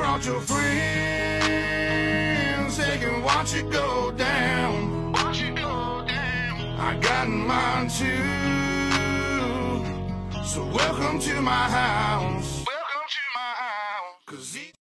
brought your friends. They can watch it go down. Watch it go down. I got mine too. So welcome to my house. Welcome to my house. Cause